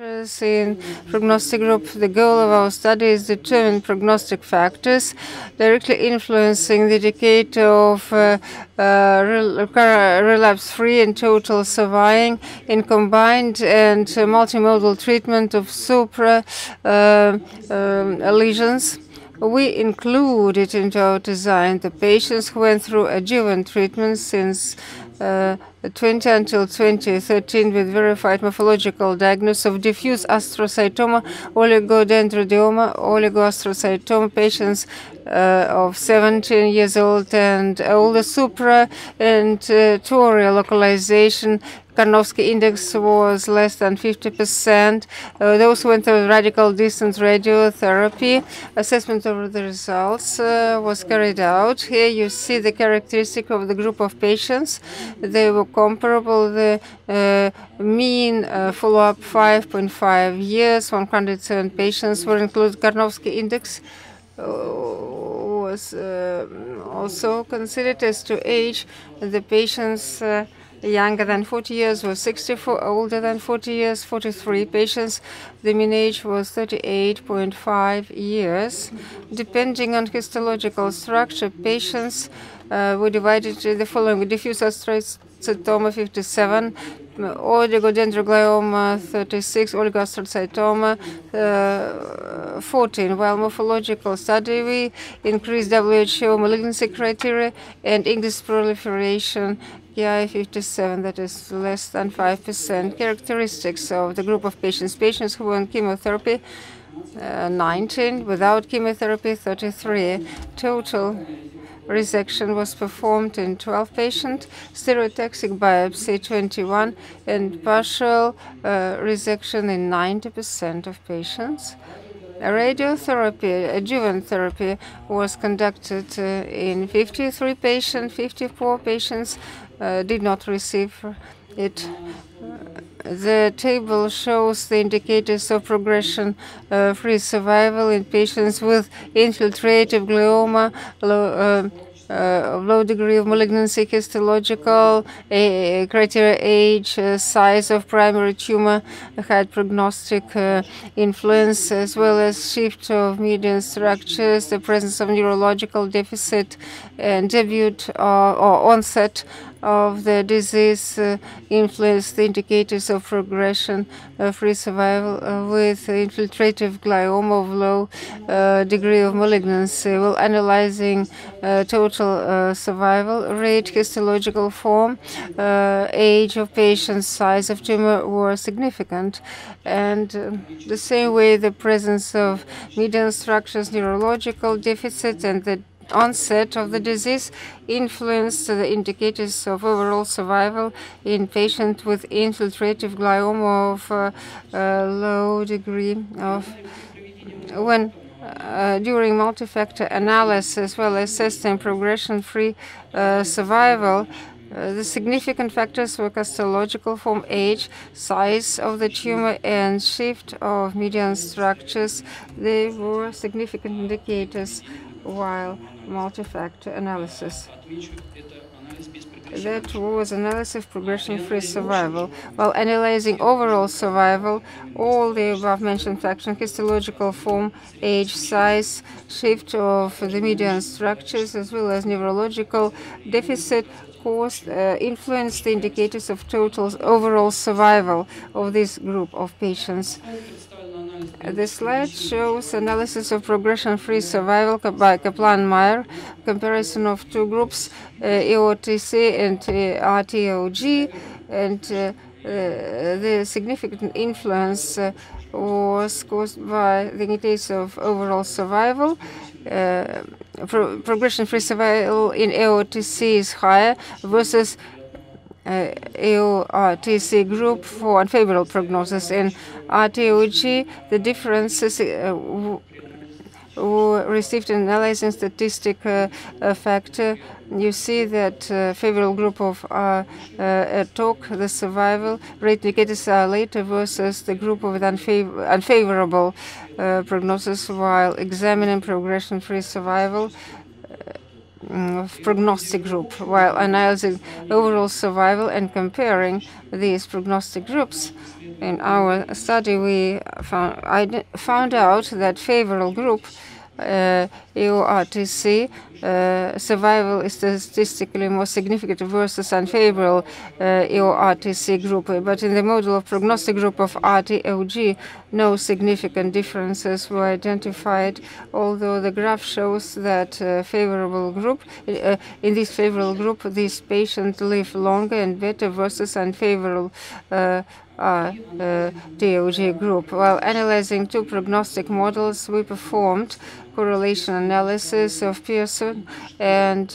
factors in prognostic group. The goal of our study is to determine prognostic factors directly influencing the indicator of uh, uh, relapse-free and total surviving in combined and uh, multimodal treatment of supra uh, um, lesions. We included into our design the patients who went through adjuvant treatment since 20 until 2013 with verified morphological diagnosis of diffuse astrocytoma, oligodendroglioma, oligoastrocytoma patients uh, of 17 years old and older, supra and uh, torial localization Karnofsky index was less than 50%. Uh, those went through radical distance radiotherapy, assessment of the results uh, was carried out. Here you see the characteristic of the group of patients. They were comparable. The uh, mean uh, follow-up 5.5 years, 107 patients were included. Karnofsky index uh, was uh, also considered as to age. The patients younger than 40 years was 64, older than 40 years, 43 patients. The mean age was 38.5 years. Depending on histological structure, patients uh, were divided into the following diffuse astrocytoma 57, oligodendroglioma 36, oligoastrocytoma uh, 14. While morphological study, we increased WHO malignancy criteria and increased proliferation Ki57, that is less than 5%. Characteristics of the group of patients. Patients who were on chemotherapy, uh, 19. Without chemotherapy, 33. Total resection was performed in 12 patients, stereotactic biopsy 21, and partial uh, resection in 90% of patients. Radiotherapy, adjuvant therapy, was conducted uh, in 53 patients, 54 patients uh, did not receive it. The table shows the indicators of progression-free uh, survival in patients with infiltrative glioma, low, uh, uh, low degree of malignancy, histological uh, criteria, age, uh, size of primary tumor had prognostic influence, as well as shift of median structures, the presence of neurological deficit, and debut or onset of the disease uh, influence the indicators of progression of free survival uh, with infiltrative glioma of low uh, degree of malignancy while analyzing total survival rate, histological form, age of patient, size of tumor were significant. And the same way the presence of median structures, neurological deficits, and the onset of the disease influenced the indicators of overall survival in patients with infiltrative glioma of uh, low degree of when uh, during multi-factor analysis while assessing progression-free uh, survival uh, the significant factors were histological form, age, size of the tumor, and shift of median structures. They were significant indicators while multi-factor analysis. That was analysis of progression-free survival. While analyzing overall survival, all the above-mentioned factors, histological form, age, size, shift of the median structures, as well as neurological deficit, caused, uh, influenced the indicators of total overall survival of this group of patients. The slide shows analysis of progression-free survival by Kaplan-Meier, comparison of two groups, uh, EORTC and uh, RTOG, and uh, uh, the significant influence uh, was caused by the indicators of overall survival. Uh, pro progression-free survival in EORTC is higher versus uh, EORTC group for unfavorable prognosis. In RTOG, the differences uh, received an analyzing statistic uh, factor. You see that uh, favorable group of uh, uh, talk, the survival rate indicators are later versus the group of unfav unfavorable uh, prognosis, while examining progression-free survival Mm, prognostic group while analyzing overall survival and comparing these prognostic groups. In our study, we found, found out that favorable group EORTC uh, survival is statistically more significant versus unfavorable uh, EORTC group. But in the model of prognostic group of RTOG, no significant differences were identified, although the graph shows that uh, favorable group, uh, in this favorable group, these patients live longer and better versus unfavorable uh, uh, RTOG group. While analyzing two prognostic models, we performed correlation analysis of Pearson and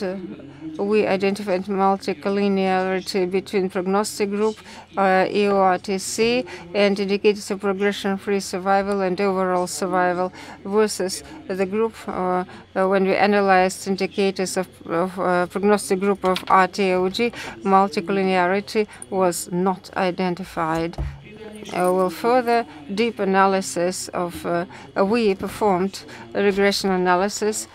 we identified multicollinearity between prognostic group, uh, EORTC, and indicators of progression-free survival and overall survival versus the group uh, uh, when we analyzed indicators of, of prognostic group of RTOG, multicollinearity was not identified. Uh, well, further deep analysis of, uh, we performed regression analysis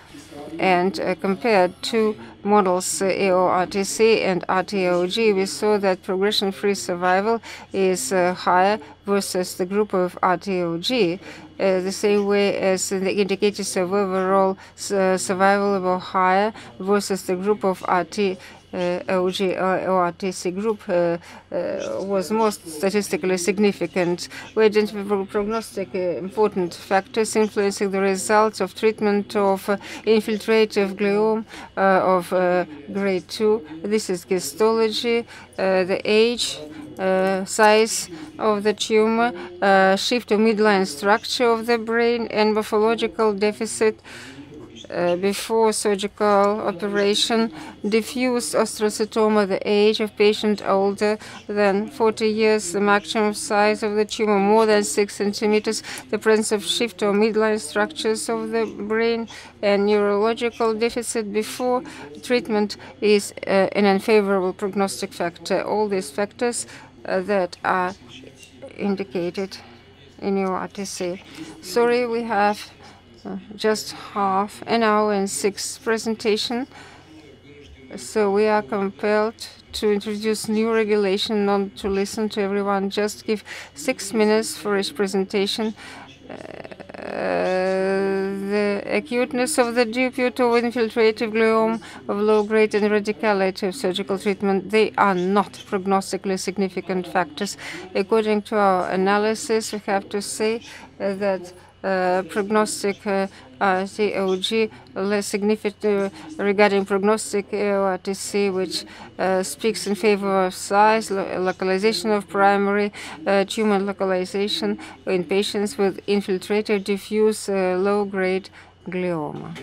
and uh, compared two models, uh, EORTC and RTOG, we saw that progression-free survival is uh, higher versus the group of RTOG. Uh, the same way as the indicators of overall uh, survival were higher versus the group of RT OG or EORTC group uh, uh, was most statistically significant. We identified prognostic uh, important factors influencing the results of treatment of infiltrative glioma of grade 2. This is histology, the age, uh, size of the tumor, uh, shift of midline structure of the brain, and morphological deficit uh, before surgical operation, diffuse astrocytoma, the age of patient older than 40 years, the maximum size of the tumor more than 6 centimeters, the presence of shift or midline structures of the brain, and neurological deficit before treatment is uh, an unfavorable prognostic factor. All these factors uh, that are indicated in EORTC. Sorry, we have just half an hour and six presentation. So we are compelled to introduce new regulation, not to listen to everyone. Just give six minutes for each presentation. Uh, the acuteness of the debut of infiltrative glioma of low grade and radicality of surgical treatment, they are not prognostically significant factors. According to our analysis, we have to say uh, that prognostic uh, COG less significant regarding prognostic EORTC, which uh, speaks in favor of size, lo localization of primary uh, tumor localization in patients with infiltrated diffuse uh, low-grade glioma.